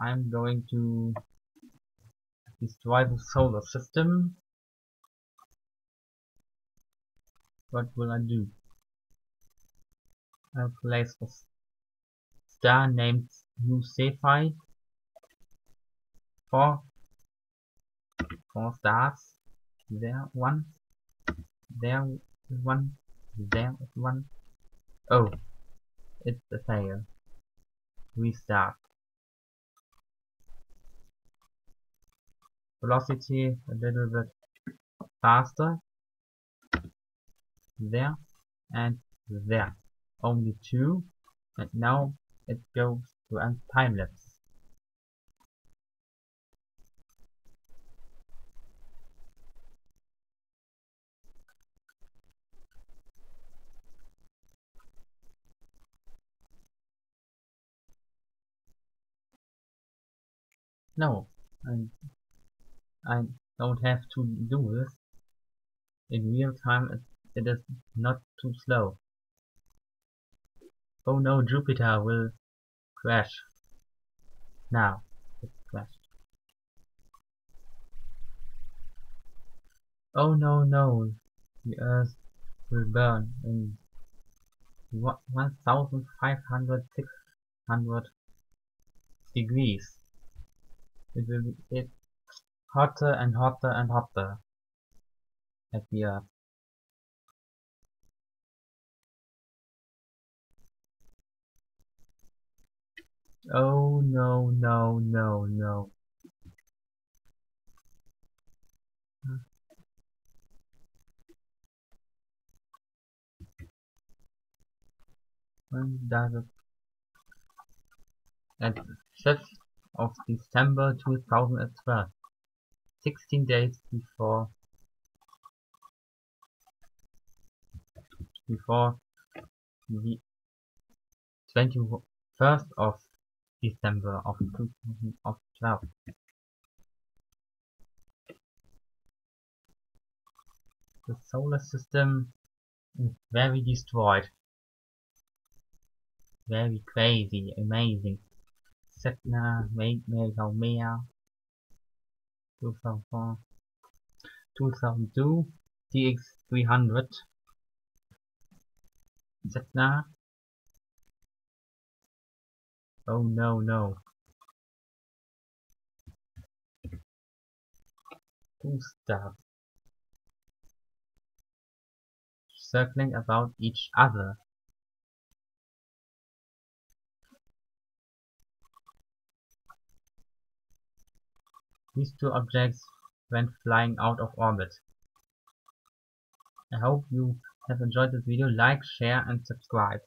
I'm going to destroy the solar system. What will I do? I'll place a star named Lucify. Four, four stars. There one. There one. There one. Oh, it's a fail. Restart. Velocity a little bit faster. There and there. Only two. And now it goes to a time lapse. No, I, I don't have to do this. In real time it, it is not too slow. Oh no, Jupiter will crash. Now, it crashed. Oh no no, the Earth will burn in 1500 600 degrees. It will get hotter and hotter and hotter at the earth. Oh no no no no. When does it? At 5th of December 2012, 16 days before before the 21st of December of 2012. The solar system is very destroyed. Very crazy, amazing. Sedna, Mega Mea, 2004, 2002, TX300, Sedna. Oh no, no. Two stars circling about each other. These two objects went flying out of orbit. I hope you have enjoyed this video. Like, share and subscribe.